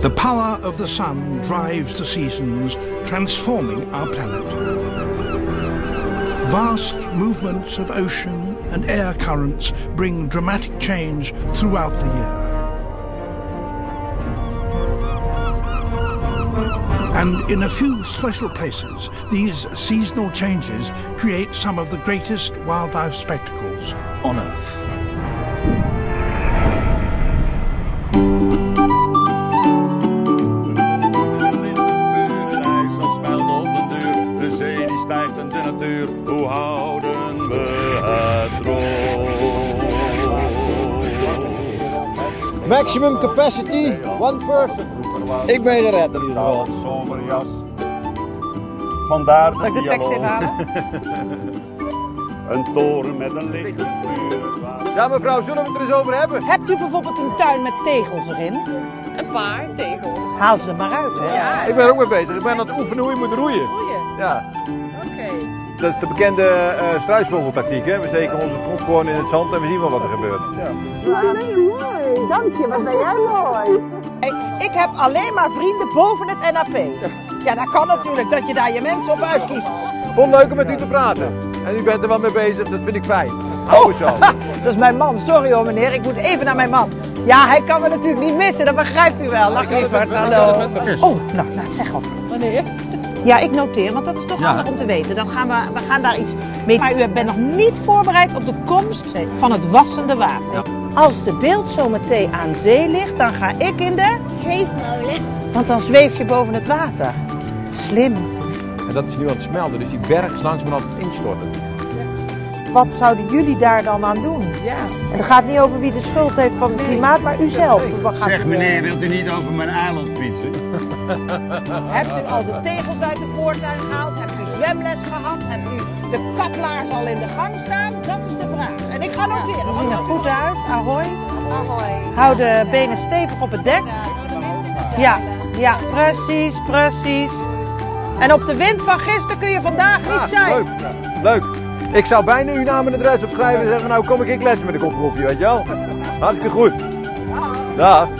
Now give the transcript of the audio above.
The power of the sun drives the seasons, transforming our planet. Vast movements of ocean and air currents bring dramatic change throughout the year. And in a few special places, these seasonal changes create some of the greatest wildlife spectacles on Earth. Natuur, hoe houden we het droog? Maximum capacity, one person. Ik ben gered in ieder geval. Zomerjas. Vandaar Zal ik de tekst even halen? Een toren met een licht vuur. Ja mevrouw, zullen we het er eens over hebben? Hebt u bijvoorbeeld een tuin met tegels erin? Een paar tegels. Haal ze er maar uit, hè? Ja, Ik ben er ook mee bezig. Ik ben aan het oefenen hoe je moet roeien. goeie. Ja. Dat is de bekende uh, struisvogeltactiek. Hè? We steken onze kop gewoon in het zand en we zien wel wat er gebeurt. Dank je, wat ben jij mooi. Ik heb alleen maar vrienden boven het NAP. Ja, dat kan natuurlijk, dat je daar je mensen op uitkiest. Vond het leuk om met u te praten. En u bent er wel mee bezig, dat vind ik fijn. Hou het zo. Dat is mijn man, sorry hoor meneer, ik moet even naar mijn man. Ja, hij kan me natuurlijk niet missen, dat begrijpt u wel. Lach even, hallo. Oh, nou, nou, zeg op. Wanneer? Ja, ik noteer, want dat is toch handig om te weten. Dan gaan we, we gaan daar iets mee. Maar u bent nog niet voorbereid op de komst van het wassende water. Als de beeld zometeen aan zee ligt, dan ga ik in de... Zweefmolen. Want dan zweef je boven het water. Slim. En dat is nu aan het smelten, dus die berg is langzamerhand aan het instorten. Wat zouden jullie daar dan aan doen? Ja. En het gaat niet over wie de schuld heeft van het klimaat, maar u zelf. Zeg meneer, wilt u niet over mijn eiland fietsen? Hebt u al de tegels uit de voortuin gehaald? Hebt u zwemles gehad? Hebt u de kaplaars al in de gang staan? Dat is de vraag. En ik ga noteren. We zien er goed uit. Ahoy. Ahoy. Hou de benen stevig op het dek. Ja, ja, precies, precies. En op de wind van gisteren kun je vandaag niet zijn. Leuk, leuk. Ik zou bijna uw naam in het Duits opschrijven en zeggen, nou kom ik in kletsen met de kop koffie, weet je wel. Hartstikke goed. Dag.